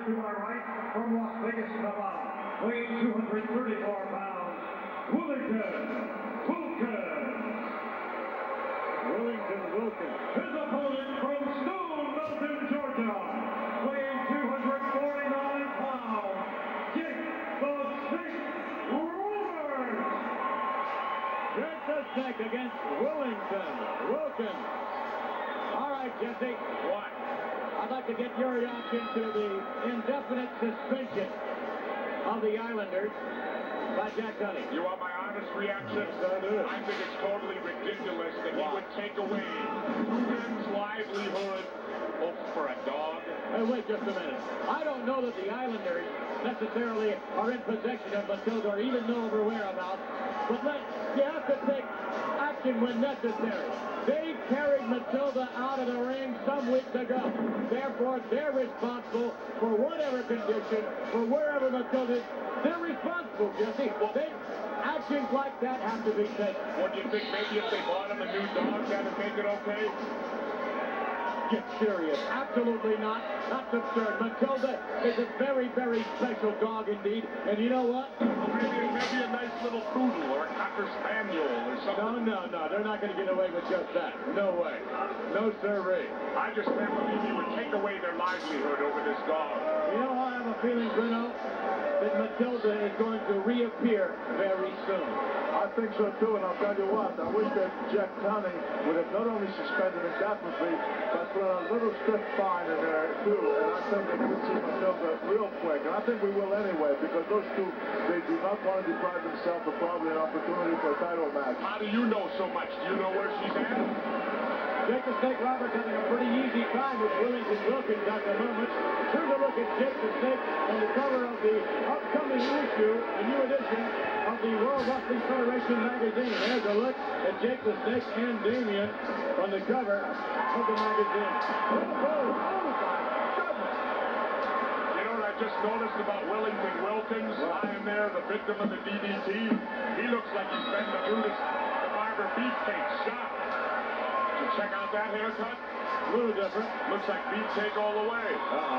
To our right, from Las Vegas, Nevada, weighing 234 pounds, Willington Wilkins. Willington Wilkins. His opponent from Stone Mountain, Georgia, weighing 249 pounds, Jake the Snake Roberts. Jake the Snake against Willington Wilkins. All right, Jesse. What? I'd like to get your reaction to the indefinite suspension of the Islanders by Jack Tunney. You want my honest reaction? Yes, I do. I think it's totally ridiculous that he would take away two men's livelihood for a Hey, wait just a minute. I don't know that the Islanders necessarily are in possession of Matilda or even know of her whereabouts, but let, you have to take action when necessary. They carried Matilda out of the ring some weeks ago. Therefore, they're responsible for whatever condition, for wherever Matilda is. They're responsible, Jesse. Well, They, actions like that have to be taken. What do you think? Maybe if they bought him a new dog, that'd make it okay? Get serious. Absolutely not. That's absurd. Matilda is a very, very special dog indeed. And you know what? Maybe, maybe a nice little poodle or a cocker spaniel or something. No, no, no. They're not going to get away with just that. No way. No sirree. I just can't believe you would take away their livelihood over this dog. You know, how I have a feeling, Bruno, that Matilda is going to reappear very soon. I think so too, and I'll tell you what, I wish that Jack Tunney would have not only suspended indefinitely, put a little stiff fine in there too, and I think that we'll see Matilda real quick, and I think we will anyway, because those two, they do not want to deprive themselves of probably an opportunity for a title match. How do you know so much? Do you know where she's at? Jake the Snake Roberts having a pretty easy time with Willington Wilkins at the moment. A at Jake the Snake on the cover of the upcoming issue, the new edition of the World Wrestling Federation magazine. There's a look at Jake the Snake and Damien on the cover of the magazine. Oh, oh, oh! You know what I just noticed about Willington Wilkins lying there, the victim of the DDT? He looks like he's been the Brutus the Barber Beefcake shot. Did you check out that haircut? A little different. Looks like beefcake all the way. Uh-oh, uh-oh.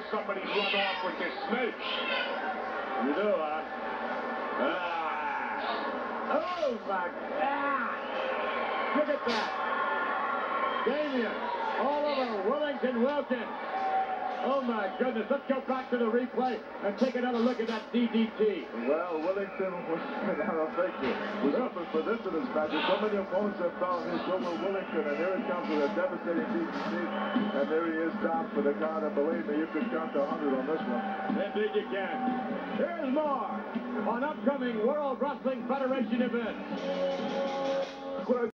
Yeah. I wish somebody'd run off with this snake. You do, huh? Ah. Oh, my God. Look at that. Damien all over Willington Wilkins. Oh, my goodness. Let's go back to the replay and take another look at that DDT. Well, Wellington was, I think you, was up for this in this match. So many opponents have found his over Wellington, and here he comes with a devastating DDT, there he is down for the count, and believe me, you could count to 100 on this one. Indeed you can. Here's more on upcoming World Wrestling Federation events.